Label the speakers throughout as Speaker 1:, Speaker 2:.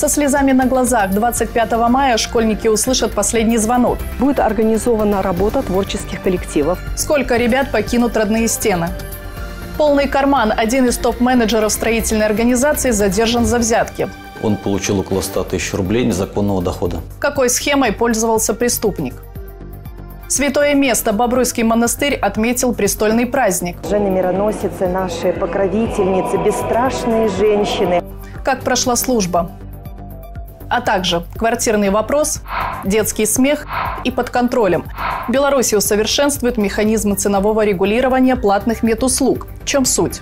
Speaker 1: Со слезами на глазах 25 мая школьники услышат последний звонок.
Speaker 2: Будет организована работа творческих коллективов.
Speaker 1: Сколько ребят покинут родные стены? Полный карман. Один из топ-менеджеров строительной организации задержан за взятки.
Speaker 3: Он получил около 100 тысяч рублей незаконного дохода.
Speaker 1: Какой схемой пользовался преступник? Святое место Бобруйский монастырь отметил престольный праздник.
Speaker 2: Жены мироносицы, наши покровительницы, бесстрашные женщины.
Speaker 1: Как прошла служба? А также квартирный вопрос, детский смех и под контролем. Беларусь усовершенствует механизмы ценового регулирования платных медуслуг. В чем суть?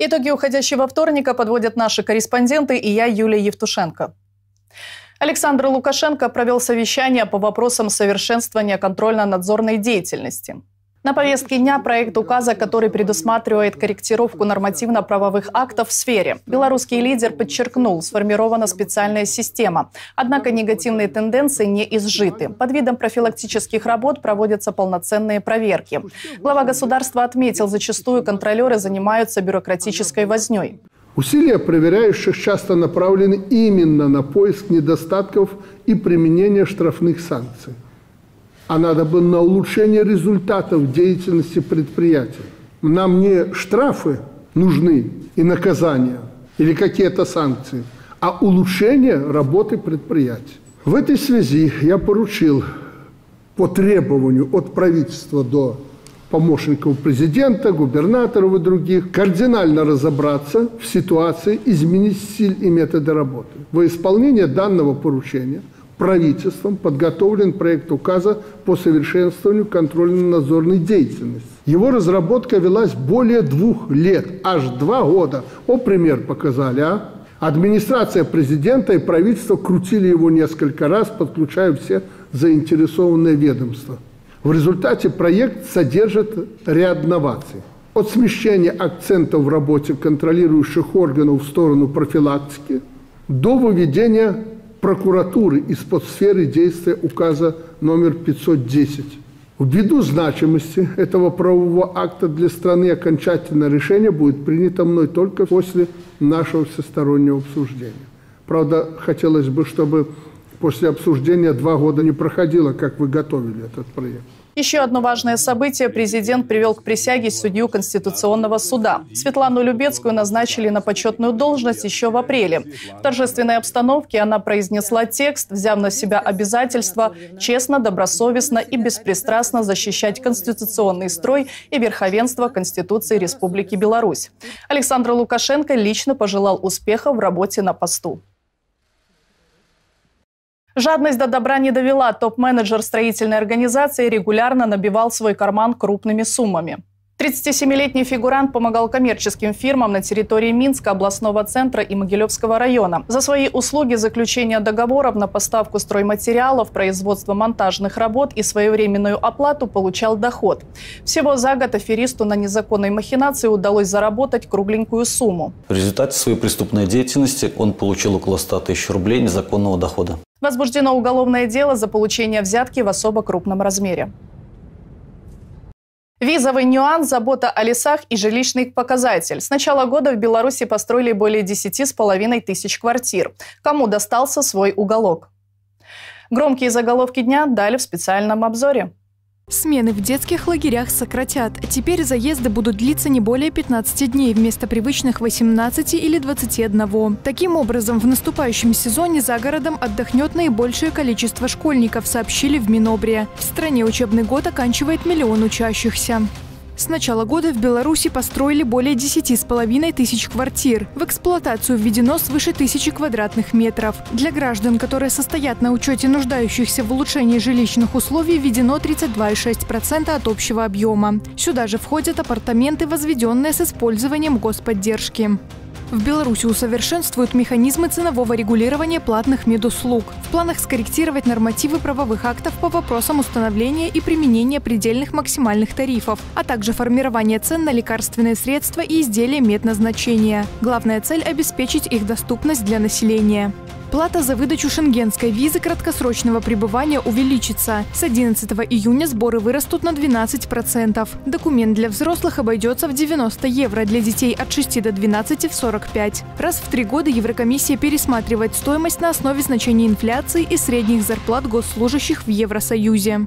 Speaker 1: Итоги уходящего вторника подводят наши корреспонденты и я, Юлия Евтушенко. Александр Лукашенко провел совещание по вопросам совершенствования контрольно-надзорной деятельности. На повестке дня проект указа, который предусматривает корректировку нормативно-правовых актов в сфере. Белорусский лидер подчеркнул, сформирована специальная система. Однако негативные тенденции не изжиты. Под видом профилактических работ проводятся полноценные проверки. Глава государства отметил, зачастую контролеры занимаются бюрократической возней.
Speaker 4: Усилия проверяющих часто направлены именно на поиск недостатков и применение штрафных санкций а надо бы на улучшение результатов деятельности предприятия. Нам не штрафы нужны и наказания или какие-то санкции, а улучшение работы предприятия. В этой связи я поручил по требованию от правительства до помощников президента, губернаторов и других, кардинально разобраться в ситуации, изменить стиль и методы работы. Во исполнение данного поручения – правительством подготовлен проект указа по совершенствованию контрольно-надзорной деятельности. Его разработка велась более двух лет, аж два года. О, пример показали, а? Администрация президента и правительство крутили его несколько раз, подключая все заинтересованные ведомства. В результате проект содержит ряд новаций. От смещения акцентов в работе контролирующих органов в сторону профилактики до выведения прокуратуры из-под сферы действия указа номер 510. Ввиду значимости этого правового акта для страны окончательное решение будет принято мной только после нашего всестороннего обсуждения. Правда, хотелось бы, чтобы после обсуждения два года не проходило, как вы готовили этот проект.
Speaker 1: Еще одно важное событие президент привел к присяге судью Конституционного суда. Светлану Любецкую назначили на почетную должность еще в апреле. В торжественной обстановке она произнесла текст, взяв на себя обязательство честно, добросовестно и беспристрастно защищать конституционный строй и верховенство Конституции Республики Беларусь. Александр Лукашенко лично пожелал успеха в работе на посту. Жадность до добра не довела. Топ-менеджер строительной организации регулярно набивал свой карман крупными суммами. 37-летний фигурант помогал коммерческим фирмам на территории Минска, областного центра и Могилевского района. За свои услуги заключения договоров на поставку стройматериалов, производство монтажных работ и своевременную оплату получал доход. Всего за год аферисту на незаконной махинации удалось заработать кругленькую сумму.
Speaker 3: В результате своей преступной деятельности он получил около 100 тысяч рублей незаконного дохода.
Speaker 1: Возбуждено уголовное дело за получение взятки в особо крупном размере. Визовый нюанс, забота о лесах и жилищный показатель. С начала года в Беларуси построили более 10,5 тысяч квартир. Кому достался свой уголок? Громкие заголовки дня дали в специальном обзоре.
Speaker 5: Смены в детских лагерях сократят. Теперь заезды будут длиться не более 15 дней вместо привычных 18 или 21. Таким образом, в наступающем сезоне за городом отдохнет наибольшее количество школьников, сообщили в Минобре. В стране учебный год оканчивает миллион учащихся. С начала года в Беларуси построили более 10,5 тысяч квартир. В эксплуатацию введено свыше тысячи квадратных метров. Для граждан, которые состоят на учете нуждающихся в улучшении жилищных условий, введено 32,6% от общего объема. Сюда же входят апартаменты, возведенные с использованием господдержки. В Беларуси усовершенствуют механизмы ценового регулирования платных медуслуг. В планах скорректировать нормативы правовых актов по вопросам установления и применения предельных максимальных тарифов, а также формирование цен на лекарственные средства и изделия медназначения. Главная цель – обеспечить их доступность для населения. Плата за выдачу шенгенской визы краткосрочного пребывания увеличится. С 11 июня сборы вырастут на 12%. Документ для взрослых обойдется в 90 евро, для детей от 6 до 12 – в 45. Раз в три года Еврокомиссия пересматривает стоимость на основе значения инфляции и средних зарплат госслужащих в Евросоюзе.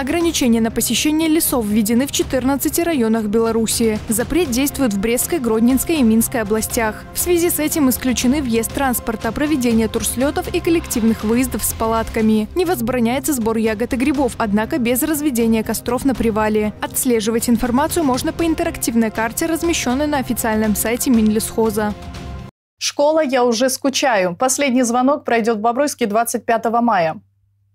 Speaker 5: Ограничения на посещение лесов введены в 14 районах Беларуси. Запрет действует в Брестской, Гродненской и Минской областях. В связи с этим исключены въезд транспорта, проведение турслетов и коллективных выездов с палатками. Не возбраняется сбор ягод и грибов, однако без разведения костров на привале. Отслеживать информацию можно по интерактивной карте, размещенной на официальном сайте Минлесхоза.
Speaker 1: Школа «Я уже скучаю». Последний звонок пройдет в Бобруйске 25 мая.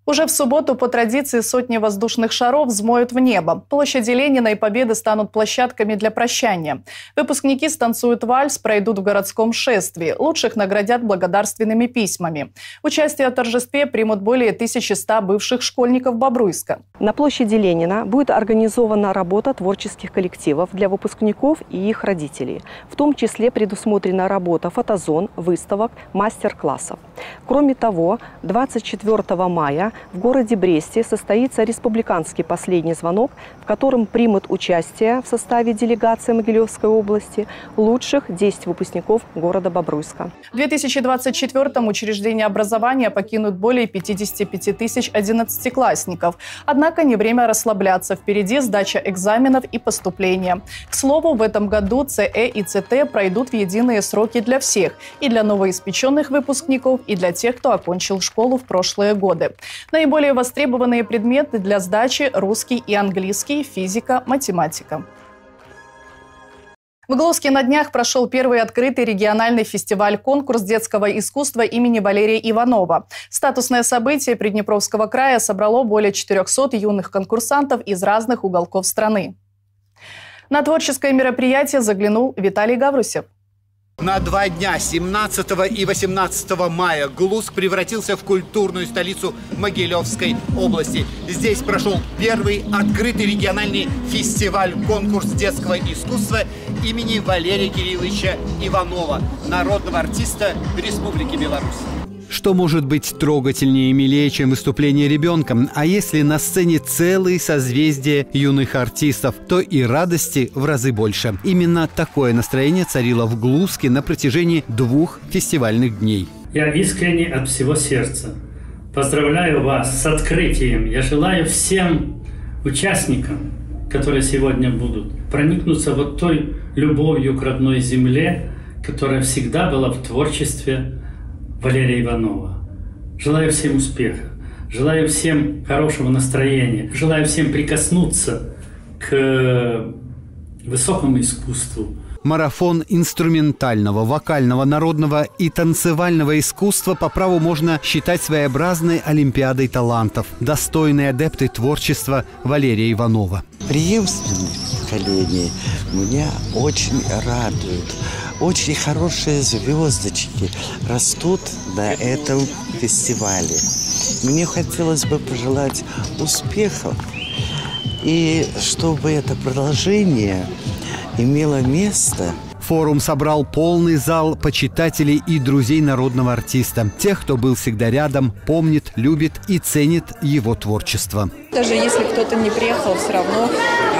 Speaker 1: Уже в субботу по традиции сотни воздушных шаров взмоют в небо. Площади Ленина и Победы станут площадками для прощания. Выпускники станцуют вальс, пройдут в городском шествии. Лучших наградят благодарственными письмами. Участие в торжестве примут более 1100 бывших школьников Бобруйска.
Speaker 2: На площади Ленина будет организована работа творческих коллективов для выпускников и их родителей. В том числе предусмотрена работа фотозон, выставок, мастер-классов. Кроме того, 24 мая в городе Бресте состоится республиканский последний звонок, в котором примут участие в составе делегации Могилевской области лучших 10 выпускников города Бобруйска.
Speaker 1: В 2024-м учреждения образования покинут более 55 тысяч одиннадцатиклассников. Однако не время расслабляться. Впереди сдача экзаменов и поступления. К слову, в этом году ЦЭ и ЦТ пройдут в единые сроки для всех. И для новоиспеченных выпускников, и для тех, кто окончил школу в прошлые годы. Наиболее востребованные предметы для сдачи – русский и английский, физика, математика. В Глоске на днях прошел первый открытый региональный фестиваль-конкурс детского искусства имени Валерия Иванова. Статусное событие Приднепровского края собрало более 400 юных конкурсантов из разных уголков страны. На творческое мероприятие заглянул Виталий Гаврусев.
Speaker 6: На два дня, 17 и 18 мая, Глуск превратился в культурную столицу Могилевской области. Здесь прошел первый открытый региональный фестиваль-конкурс детского искусства имени Валерия Кирилловича Иванова, народного артиста Республики Беларусь.
Speaker 7: Что может быть трогательнее и милее, чем выступление ребенка? А если на сцене целые созвездия юных артистов, то и радости в разы больше. Именно такое настроение царило в Глузке на протяжении двух фестивальных дней.
Speaker 8: Я искренне от всего сердца поздравляю вас с открытием. Я желаю всем участникам, которые сегодня будут, проникнуться вот той любовью к родной земле, которая всегда была в творчестве Валерия Иванова. Желаю всем успеха, желаю всем хорошего настроения, желаю всем прикоснуться к высокому искусству,
Speaker 7: Марафон инструментального, вокального, народного и танцевального искусства по праву можно считать своеобразной олимпиадой талантов, достойной адепты творчества Валерия Иванова.
Speaker 9: Преемственность поколений меня очень радует. Очень хорошие звездочки растут на этом фестивале. Мне хотелось бы пожелать успехов и чтобы это продолжение имело место
Speaker 7: Форум собрал полный зал почитателей и друзей народного артиста. Тех, кто был всегда рядом, помнит, любит и ценит его творчество.
Speaker 10: Даже если кто-то не приехал, все равно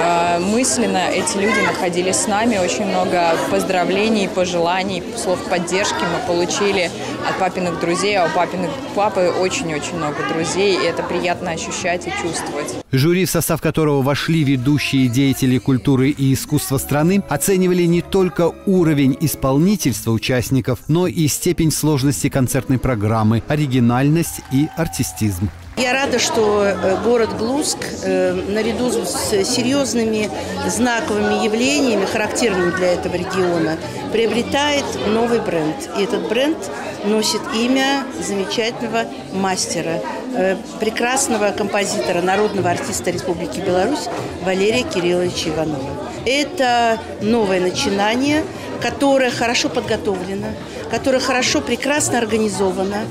Speaker 10: э, мысленно эти люди находились с нами. Очень много поздравлений, пожеланий, слов поддержки мы получили от папиных друзей, а у папиных папы очень-очень много друзей, и это приятно ощущать и чувствовать.
Speaker 7: Жюри, в состав которого вошли ведущие деятели культуры и искусства страны, оценивали не только уровень исполнительства участников, но и степень сложности концертной программы, оригинальность и артистизм.
Speaker 11: Я рада, что э, город Глуск э, наряду с серьезными знаковыми явлениями, характерными для этого региона, приобретает новый бренд. И этот бренд носит имя замечательного мастера, э, прекрасного композитора, народного артиста Республики Беларусь Валерия Кирилловича Иванова. Это новое начинание, которое хорошо подготовлено, которое хорошо, прекрасно организовано.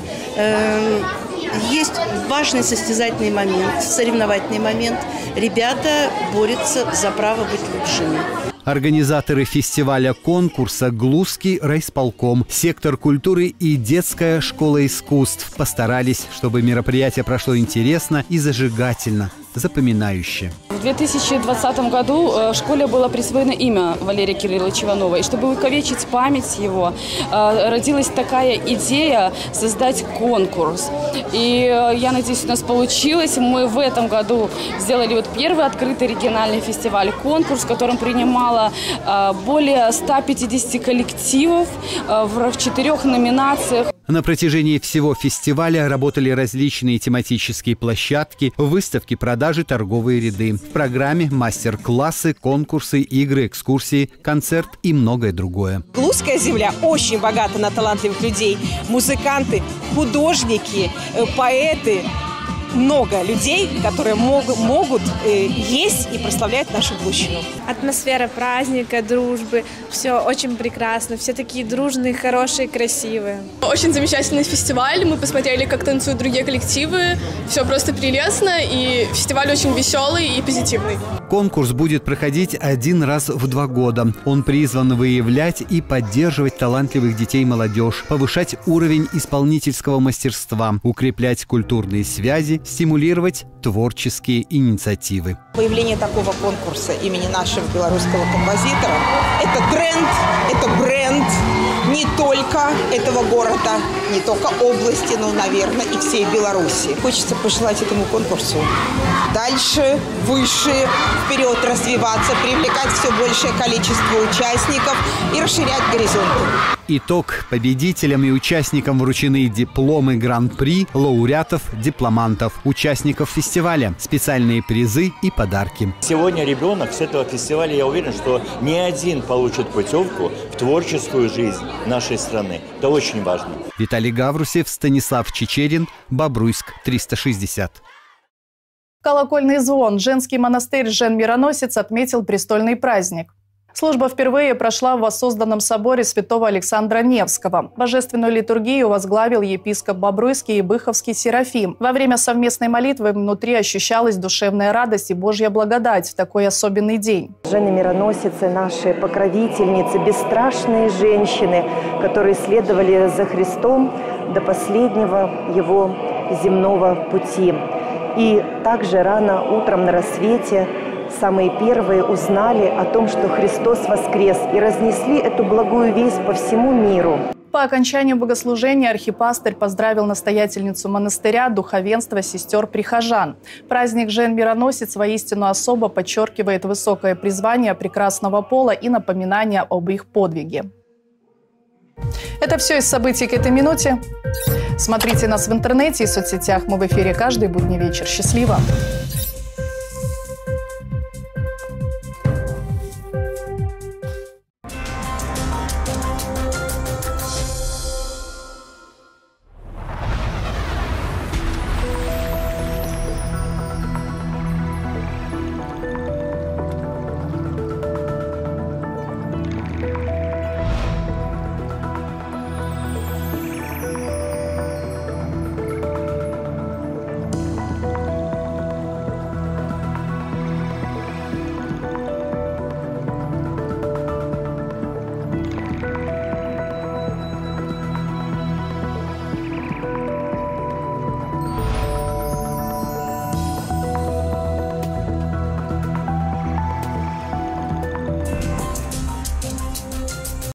Speaker 11: Есть важный состязательный момент, соревновательный момент. Ребята борются за право быть лучшими.
Speaker 7: Организаторы фестиваля конкурса «Глузский райсполком», сектор культуры и детская школа искусств постарались, чтобы мероприятие прошло интересно и зажигательно запоминающе.
Speaker 12: В 2020 году э, школе было присвоено имя Валерия Кирилловича Иванова. И чтобы увековечить память его, э, родилась такая идея создать конкурс. И э, я надеюсь, у нас получилось. Мы в этом году сделали вот первый открытый региональный фестиваль конкурс, в котором принимало более 150 коллективов в четырех номинациях.
Speaker 7: На протяжении всего фестиваля работали различные тематические площадки, выставки, продажи, торговые ряды. В программе мастер-классы, конкурсы, игры, экскурсии, концерт и многое другое.
Speaker 13: Глузская земля очень богата на талантливых людей. Музыканты, художники, э, поэты, много людей, которые мог, могут э, есть и прославлять нашу Глущину.
Speaker 14: Атмосфера праздника, дружбы, все очень прекрасно, все такие дружные, хорошие, красивые.
Speaker 15: Очень замечательный фестиваль, мы посмотрели, как танцуют другие коллективы, все просто прелестно, и фестиваль очень веселый и позитивный.
Speaker 7: Конкурс будет проходить один раз в два года. Он призван выявлять и поддерживать талантливых детей и молодежь, повышать уровень исполнительского мастерства, укреплять культурные связи, стимулировать творческие инициативы.
Speaker 13: Появление такого конкурса имени нашего белорусского композитора – это тренд, это бренд не только этого города, не только области, но, наверное, и всей Беларуси. Хочется пожелать этому конкурсу дальше, выше, вперед развиваться, привлекать все большее количество участников и расширять горизонты.
Speaker 7: Итог. Победителям и участникам вручены дипломы Гран-при, лауреатов, дипломантов, участников фестиваля, специальные призы и подарки.
Speaker 16: Сегодня ребенок с этого фестиваля, я уверен, что не один получит путевку в творческую жизнь нашей страны. Это очень важно.
Speaker 7: Виталий Гаврусев, Станислав Чечерин, Бобруйск, 360.
Speaker 1: Колокольный звон. Женский монастырь Жен-Мироносец отметил престольный праздник. Служба впервые прошла в воссозданном соборе святого Александра Невского. Божественную литургию возглавил епископ Бобруйский и Быховский Серафим. Во время совместной молитвы внутри ощущалась душевная радость и Божья благодать в такой особенный день.
Speaker 2: Жены мироносицы, наши покровительницы, бесстрашные женщины, которые следовали за Христом до последнего его земного пути. И также рано утром на рассвете самые первые узнали о том, что Христос воскрес, и разнесли эту благую весть по всему миру.
Speaker 1: По окончанию богослужения архипастырь поздравил настоятельницу монастыря, духовенство, сестер-прихожан. Праздник Жен-Мироносец воистину особо подчеркивает высокое призвание прекрасного пола и напоминание об их подвиге. Это все из событий к этой минуте. Смотрите нас в интернете и соцсетях. Мы в эфире каждый будний вечер. Счастливо!